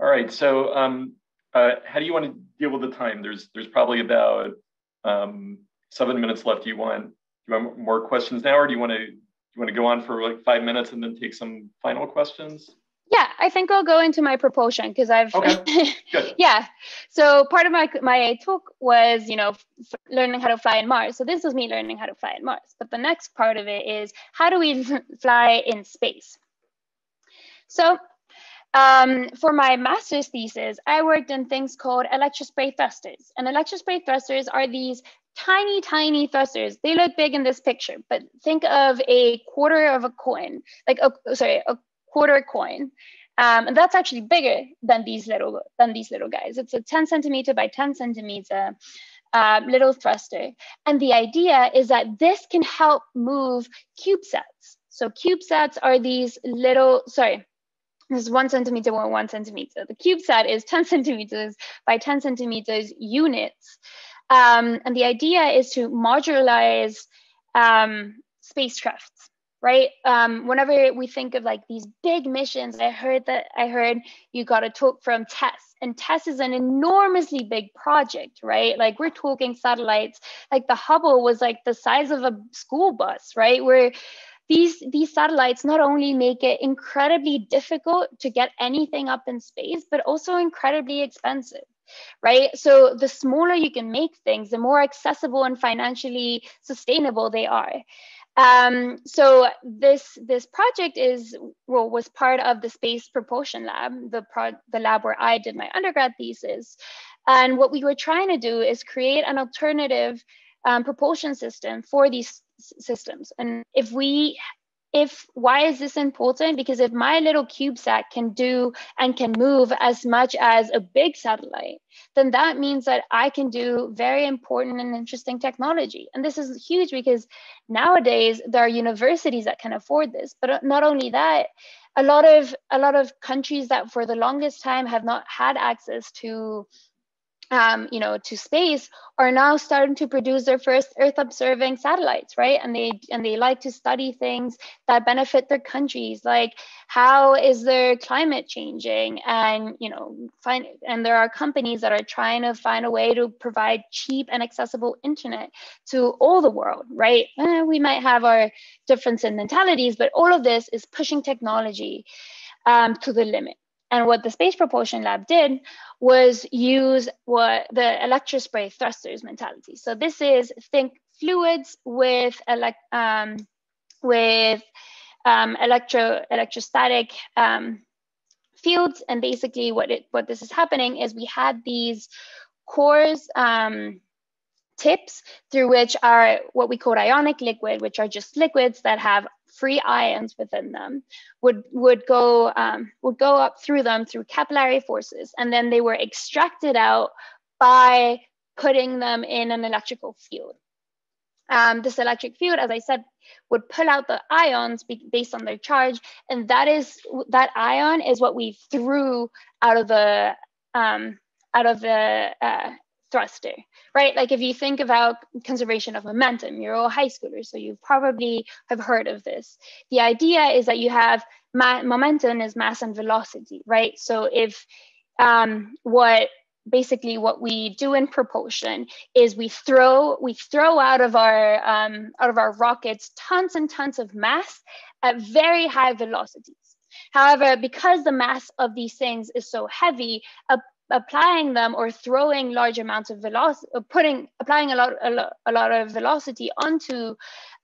All right, so um, uh, how do you want to deal with the time? There's there's probably about um, seven minutes left. Do you want do you want more questions now, or do you want to do you want to go on for like five minutes and then take some final questions? Yeah, I think I'll go into my propulsion because I've okay. <laughs> yeah. So part of my my talk was you know f- learning how to fly in Mars. So this was me learning how to fly in Mars. But the next part of it is how do we fly in space? So um, for my master's thesis, I worked in things called electrospray thrusters. And electrospray thrusters are these tiny, tiny thrusters. They look big in this picture, but think of a quarter of a coin, like a, sorry, a quarter coin. Um, and that's actually bigger than these little than these little guys. It's a 10 centimeter by 10 centimeter uh, little thruster. And the idea is that this can help move CubeSats. So CubeSats are these little, sorry, is one centimeter by one centimeter. The CubeSat is 10 <laughs> centimeters by 10 centimeters units. Um, and the idea is to modularize um, spacecraft right um, whenever we think of like these big missions i heard that i heard you got a talk from tess and tess is an enormously big project right like we're talking satellites like the hubble was like the size of a school bus right where these these satellites not only make it incredibly difficult to get anything up in space but also incredibly expensive right so the smaller you can make things the more accessible and financially sustainable they are um, so this this project is well was part of the Space Propulsion Lab, the pro- the lab where I did my undergrad thesis. And what we were trying to do is create an alternative um, propulsion system for these systems. And if we if why is this important? Because if my little cubesat can do and can move as much as a big satellite then that means that i can do very important and interesting technology. And this is huge because nowadays there are universities that can afford this. But uh, not only that a lot of a lot of countries that for the longest time have not had access to um, you know, to space are now starting to produce their first Earth observing satellites, right? And they and they like to study things that benefit their countries, like how is their climate changing, and you know, find and there are companies that are trying to find a way to provide cheap and accessible internet to all the world, right? Eh, we might have our difference in mentalities, but all of this is pushing technology um, to the limit. And what the Space Propulsion Lab did was use what the electrospray thrusters mentality. So this is think fluids with elect um, with um, electro electrostatic um, fields, and basically what it what this is happening is we had these cores um, tips through which are what we call ionic liquid, which are just liquids that have free ions within them would would go um, would go up through them through capillary forces, and then they were extracted out by putting them in an electrical field. Um, this electric field, as I said, would pull out the ions based on their charge, and that is that ion is what we threw out of the um, out of the uh, thruster, right? Like if you think about conservation of momentum, you're all high schoolers, so you probably have heard of this. The idea is that you have ma- momentum is mass and velocity, right? So if um, what basically what we do in propulsion is we throw we throw out of our um, out of our rockets tons and tons of mass at very high velocities. However, because the mass of these things is so heavy, applying them or throwing large amounts of velocity, putting applying a lot, a lot, a lot of velocity onto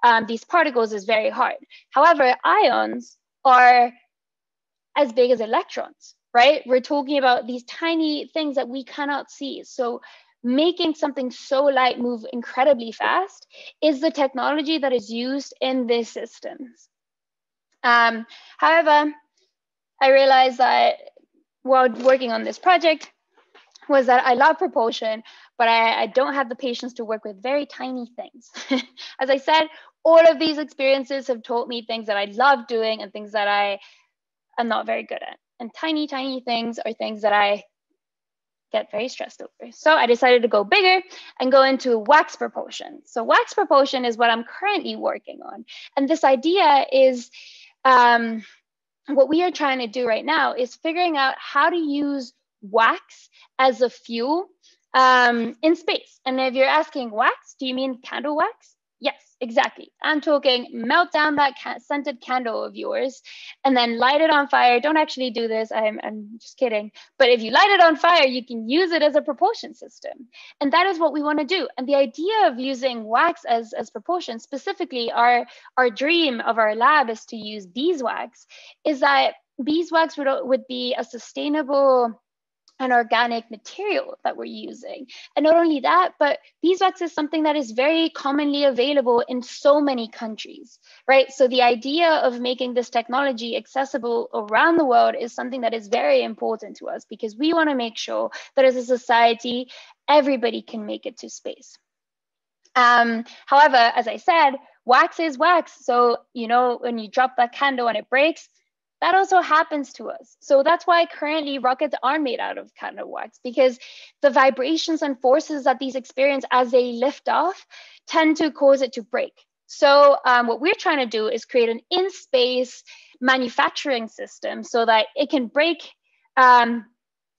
um, these particles is very hard. However, ions are as big as electrons, right? We're talking about these tiny things that we cannot see. So making something so light move incredibly fast is the technology that is used in these systems. Um, however, I realized that while working on this project was that I love propulsion, but I, I don't have the patience to work with very tiny things. <laughs> As I said, all of these experiences have taught me things that I love doing and things that I am not very good at. And tiny, tiny things are things that I get very stressed over. So I decided to go bigger and go into wax propulsion. So wax propulsion is what I'm currently working on. And this idea is um, what we are trying to do right now is figuring out how to use wax as a fuel um, in space. And if you're asking wax, do you mean candle wax? Yes, exactly. I'm talking melt down that ca- scented candle of yours and then light it on fire. Don't actually do this. I'm, I'm just kidding. But if you light it on fire, you can use it as a propulsion system. And that is what we want to do. And the idea of using wax as, as propulsion, specifically our, our dream of our lab is to use beeswax, is that beeswax would, would be a sustainable an organic material that we're using. And not only that, but beeswax is something that is very commonly available in so many countries, right? So the idea of making this technology accessible around the world is something that is very important to us because we want to make sure that as a society, everybody can make it to space. Um, however, as I said, wax is wax. So, you know, when you drop that candle and it breaks, that also happens to us. So that's why currently rockets are made out of candle wax because the vibrations and forces that these experience as they lift off tend to cause it to break. So um, what we're trying to do is create an in-space manufacturing system so that it can break um,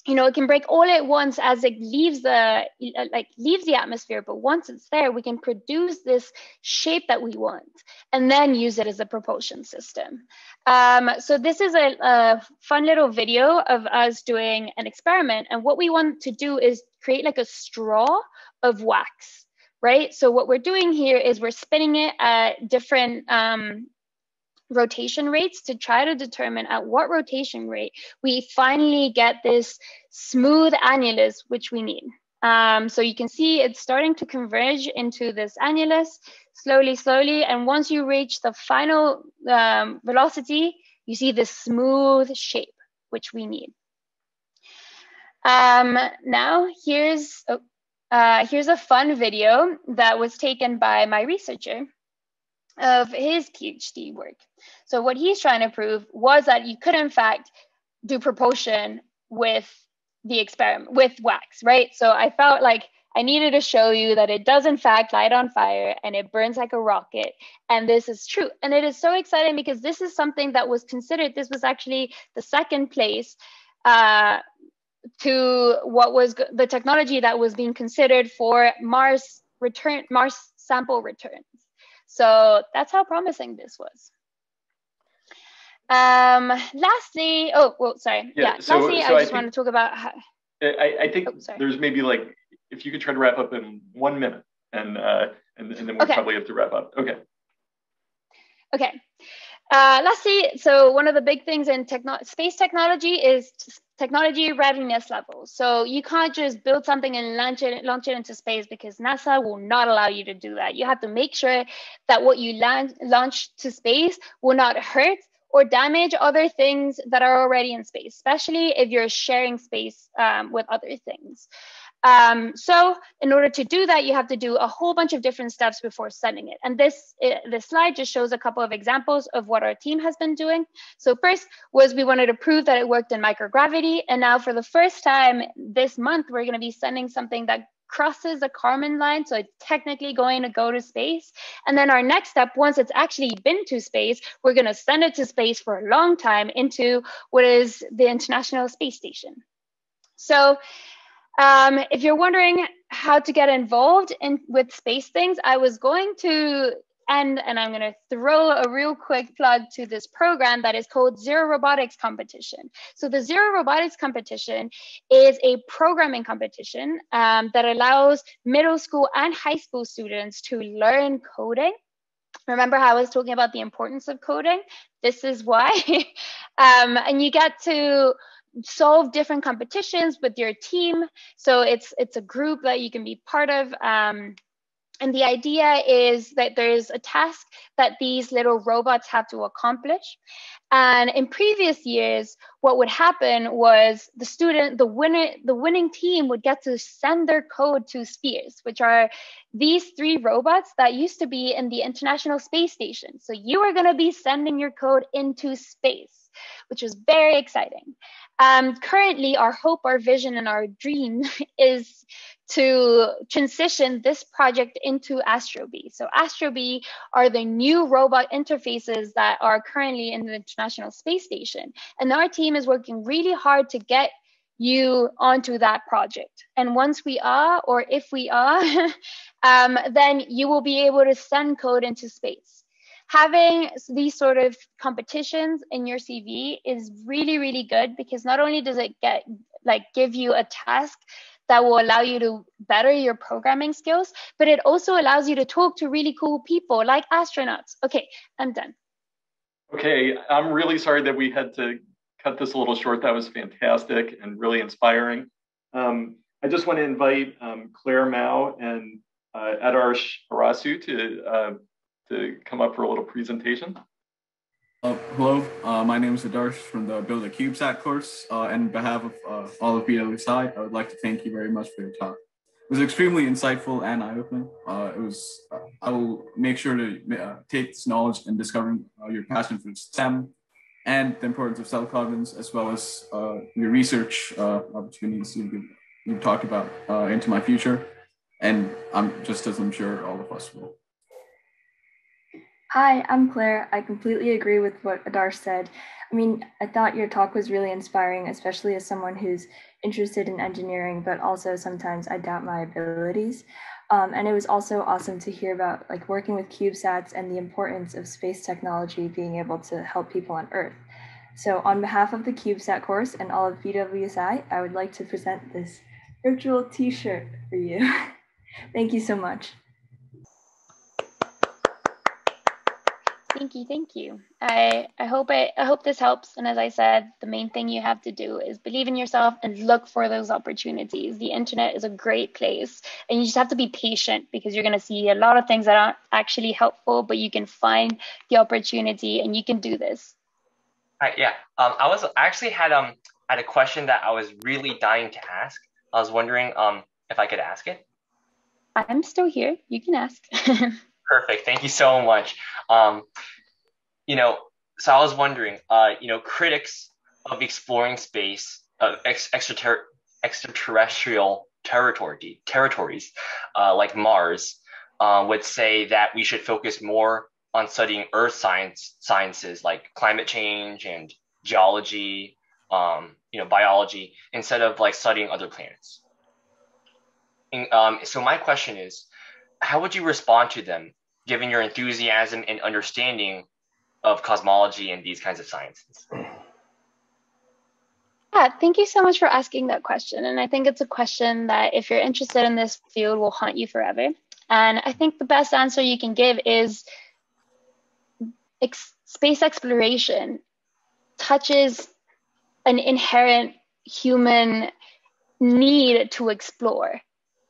you know it can break all at once as it leaves the like leaves the atmosphere. But once it's there we can produce this shape that we want and then use it as a propulsion system. Um, so this is a, a fun little video of us doing an experiment. And what we want to do is create like a straw of wax right? So what we're doing here is we're spinning it at different um, rotation rates to try to determine at what rotation rate we finally get this smooth annulus, which we need. Um, so you can see it's starting to converge into this annulus slowly, slowly. And once you reach the final um, velocity, you see this smooth shape, which we need. Um, now here's, oh, uh, here's a fun video that was taken by my researcher of his PhD work. So what he's trying to prove was that you could in fact do propulsion with the experiment with wax, right? So I felt like I needed to show you that it does in fact light on fire and it burns like a rocket. And this is true. And it is so exciting because this is something that was considered, this was actually the second place uh, to what was the technology that was being considered for Mars return, Mars sample returns. So that's how promising this was. Um, lastly, oh, well, sorry. Yeah. yeah. So, lastly, so I just I want to talk about. How, I, I think oh, there's maybe like if you could try to wrap up in one minute, and uh, and, and then we we'll okay. probably have to wrap up. Okay. Okay. Uh, lastly, so one of the big things in techno- space technology is technology readiness levels. So you can't just build something and launch it, launch it into space because NASA will not allow you to do that. You have to make sure that what you land, launch to space will not hurt or damage other things that are already in space, especially if you're sharing space um, with other things. Um, so in order to do that, you have to do a whole bunch of different steps before sending it. And this, this slide just shows a couple of examples of what our team has been doing. So first was we wanted to prove that it worked in microgravity. And now for the first time this month, we're gonna be sending something that crosses the Kármán line, so it's technically going to go to space. And then our next step, once it's actually been to space, we're going to send it to space for a long time into what is the International Space Station. So Um, if you're wondering how to get involved in with space things, I was going to end and I'm going to throw a real quick plug to this program that is called Zero Robotics Competition. So the Zero Robotics Competition is a programming competition um, that allows middle school and high school students to learn coding Remember how I was talking about the importance of coding? This is why. <laughs> um, and you get to solve different competitions with your team. So it's it's a group that you can be part of. Um, and the idea is that there's a task that these little robots have to accomplish. And in previous years, what would happen was the student, the winner, the winning team would get to send their code to Spheres, which are these three robots that used to be in the International Space Station. So you are going to be sending your code into space, which was very exciting. Um, currently, our hope, our vision, and our dream <laughs> is to transition this project into AstroBee. So AstroBee are the new robot interfaces that are currently in the International Space Station. And our team is working really hard to get you onto that project. And once we are, or if we are, <laughs> um, then you will be able to send code into space. Having these sort of competitions in your CV is really, really good because not only does it get like give you a task that will allow you to better your programming skills, but it also allows you to talk to really cool people like astronauts. Okay, I'm done. Okay, I'm really sorry that we had to cut this a little short. That was fantastic and really inspiring. Um, I just want to invite um, Claire Mao and uh, Adarsh Arasu to, uh, to come up for a little presentation. Uh, hello, uh, my name is Adarsh from the Build a CubeSat course. Uh, and on behalf of uh, all of BWSI, I would like to thank you very much for your talk. It was extremely insightful and eye-opening. Uh, it was. Uh, I will make sure to take this knowledge and discovering your passion for STEM and the importance of self-confidence, as well as your research opportunities you, you talked about into my future. And I'm just as I'm sure all of us will. Hi, I'm Claire. I completely agree with what Adar said. I mean, I thought your talk was really inspiring, especially as someone who's interested in engineering, but also sometimes I doubt my abilities. Um, and it was also awesome to hear about like working with CubeSats and the importance of space technology being able to help people on Earth. So on behalf of the CubeSat course and all of BWSI, I would like to present this virtual t-shirt for you. <laughs> Thank you so much. Thank you, thank you. I, I hope I, I hope this helps. And as I said, the main thing you have to do is believe in yourself and look for those opportunities. The internet is a great place, and you just have to be patient because you're going to see a lot of things that aren't actually helpful, but you can find the opportunity and you can do this. Right, yeah. Um, I was I actually had um had a question that I was really dying to ask. I was wondering um if I could ask it. I'm still here. You can ask. <laughs> Perfect. Thank you so much. Um, you know, so I was wondering, uh, you know, critics of exploring space, uh, ex- extrater- extraterrestrial territory, territories uh, like Mars uh, would say that we should focus more on studying Earth science sciences like climate change and geology, um, you know, biology, instead of like studying other planets. And, um, so my question is, how would you respond to them given your enthusiasm and understanding of cosmology and these kinds of sciences? Yeah, thank you so much for asking that question. And I think it's a question that, if you're interested in this field, will haunt you forever. And I think the best answer you can give is ex- space exploration touches an inherent human need to explore,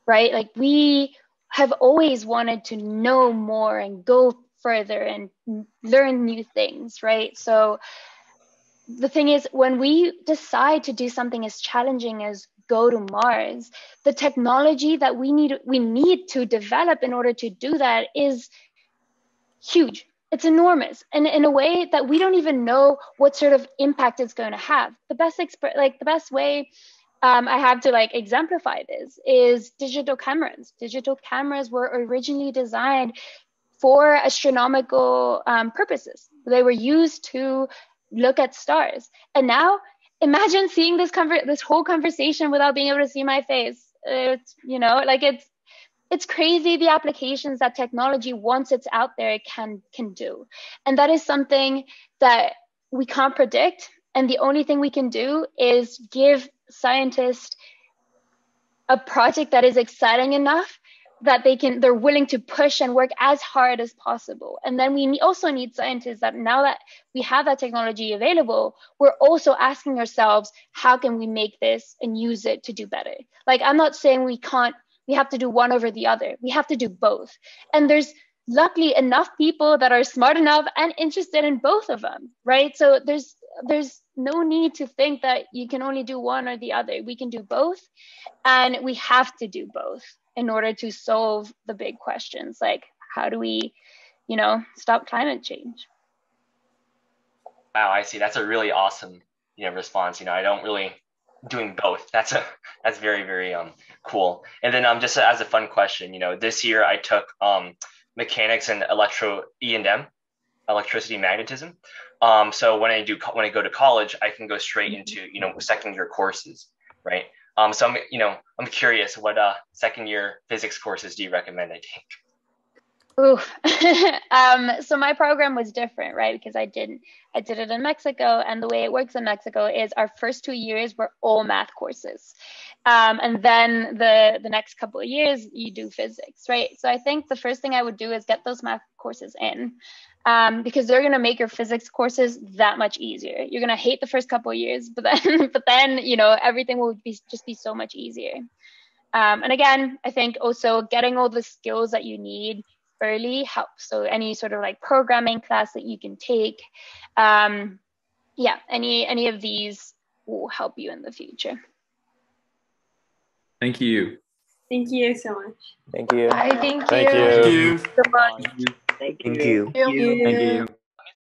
right? Like we have always wanted to know more and go further and learn new things, right? So the thing is, when we decide to do something as challenging as go to Mars, the technology that we need we need to develop in order to do that is huge. It's enormous, and in a way that we don't even know what sort of impact it's going to have. The best expert, like the best way um, I have to like exemplify this is digital cameras. Digital cameras were originally designed for astronomical um, purposes. They were used to look at stars. And now imagine seeing this conver- this whole conversation without being able to see my face. It's you know like it's it's crazy the applications that technology once it's out there it can can do and that is something that we can't predict and the only thing we can do is give scientists a project that is exciting enough that they can they're willing to push and work as hard as possible. And then we also need scientists that now that we have that technology available we're also asking ourselves how can we make this and use it to do better? Like i'm not saying we can't we have to do one over the other. We have to do both. And there's luckily enough people that are smart enough and interested in both of them right so there's there's no need to think that you can only do one or the other we can do both and we have to do both in order to solve the big questions like how do we you know stop climate change wow i see that's a really awesome you know response you know i don't really doing both. That's a that's very very um cool. And then um just as a fun question, you know, this year I took um mechanics and electro E and M, electricity magnetism. Um, so when I do when I go to college, I can go straight into you know second year courses, right? Um, so I'm you know I'm curious, what uh second year physics courses do you recommend I take? <laughs> Um, so my program was different, right? Because I didn't, I did it in Mexico, and the way it works in Mexico is our first two years were all math courses, um, and then the the next couple of years you do physics, right? So I think the first thing I would do is get those math courses in, um, because they're gonna make your physics courses that much easier. You're gonna hate the first couple of years, but then, <laughs> but then you know everything will be just be so much easier. Um, and again, I think also getting all the skills that you need early helps. So any sort of like programming class that you can take, um, yeah, any any of these will help you in the future. Thank you. Thank you so much. Thank you. Bye, thank you. Thank you. So much. Thank Thank you. Thank you. Thank you.